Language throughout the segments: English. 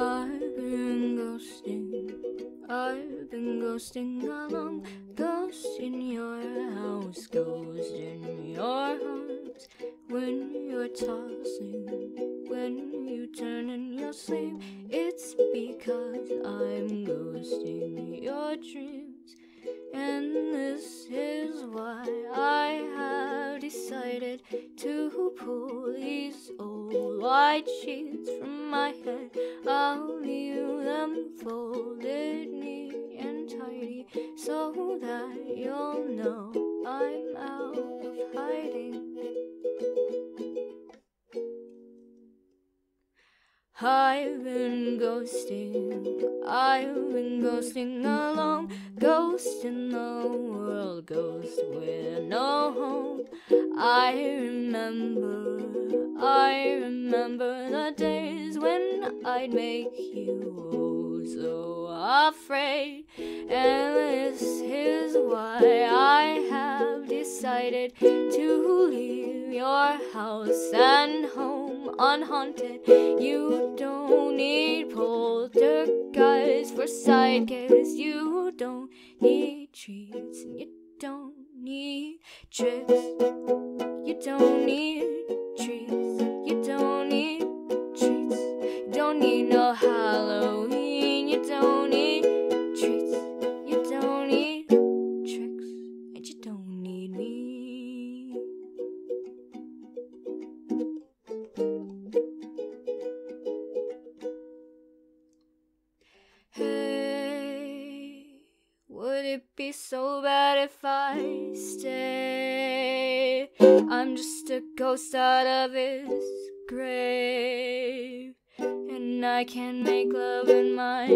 I've been ghosting, I've been ghosting along, ghost in your house, ghost in your arms. When you're tossing, when you turn in your sleep, it's because I'm ghosting your dreams. And white sheets from my head. I'll leave them folded neat and tidy so that you'll know I'm out of hiding. I've been ghosting, I've been ghosting along, ghost in the world, ghost with no home. I remember, remember the days when I'd make you so afraid, and this is why I have decided to leave your house and home unhaunted. You don't need poltergeists for sidekicks. You don't need treats, and you don't need tricks. You don't it be so bad if I stay? I'm just a ghost out of his grave, and I can make love in my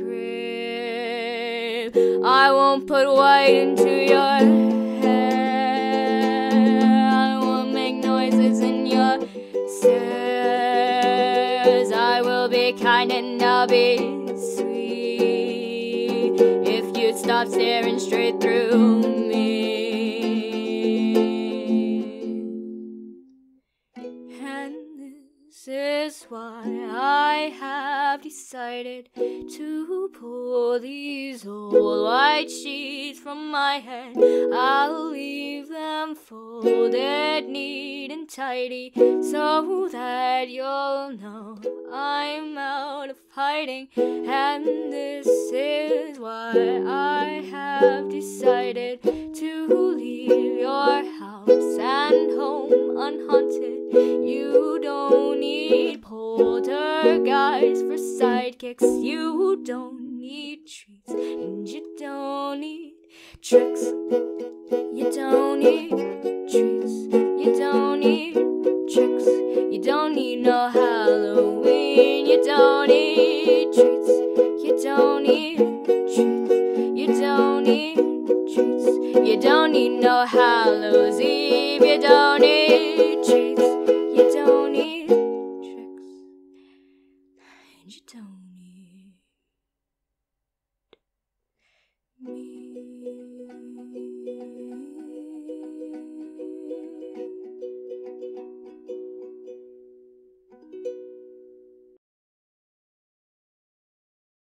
grave. I won't put white into your hair. I won't make noises in your stairs. I will be kind and I'll be sweet stop staring straight through me. I have decided to pull these old white sheets from my head. I'll leave them folded neat and tidy so that you'll know I'm out of hiding. And this is why I have decided to leave your house and home unhaunted. Sidekicks. You don't need treats, and you don't need tricks. You don't need treats. You don't need tricks. You don't need no Halloween. You don't need treats. You don't need treats. You don't need treats. You don't need no Hallows Eve. You don't need